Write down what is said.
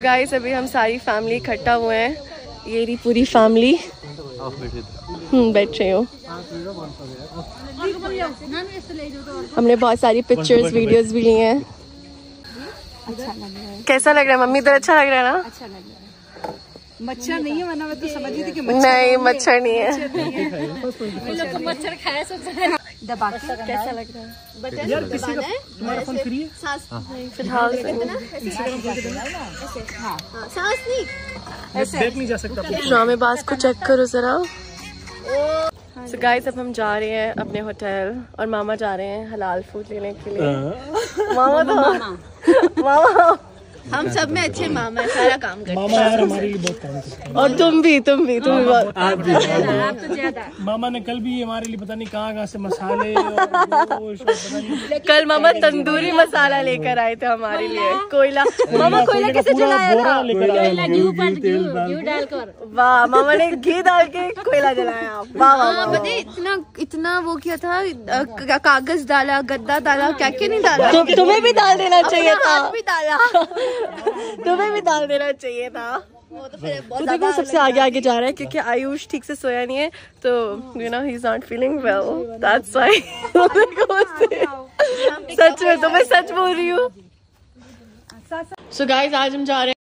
Guys अभी हम सारी फैमिली इकट्ठा हुए हैं। ये रही पूरी फैमिली हम्म बैठ रही हूँ। हमने बहुत सारी पिक्चर्स वीडियोस भी ली हैं। कैसा लग रहा है? मम्मी तो अच्छा लग रहा है ना? अच्छा लग रहा है मच्छर नहीं है वरना मैं तो समझ रही थी कि नहीं मच्छर नहीं है। मच्छर खाया सब दबा के। कैसा लग रहा है? यार किसी का तुम्हारा फ़ोन फ्री है? फ़िलहाल से देख नहीं। जा सकता। शामेबाज को चेक करो जरा। so गाइस अब हम जा रहे हैं अपने होटल और मामा जा रहे हैं हलाल फ़ूड लेने के लिए। मामा तो मामा हम सब में अच्छे मामा है सारा काम कर मामा यार हमारे लिए बहुत काम करते और तुम भी तुम भी तुम भी आप भी आप तो ज़्यादा। मामा ने कल भी हमारे लिए पता नहीं कहाँ कहाँ से मसाले और गोश्त और पता नहीं। कल मामा तंदूरी मसाला लेकर आए थे हमारे लिए कोयला। मामा कोयला कैसे जलाया था? हैं। वाह मामा ने घी डाल के कोयला जलाया। वाह वाह वाह पता इतना इतना वो किया था कागज़ डाला गद्दा डाला क्या क्या नहीं डाला? तुम्हें भी डाल देना चाहिए था। भी डाला। तुम्हें भी डाल देना चाहिए था। वो तो देखो सबसे आगे आगे जा रहा है क्योंकि आयुष ठीक से सोया नहीं है तो you know he is not feeling well that's why सच में तो मैं सच बोल रही हूँ। सो गाइस आज हम जा रहे हैं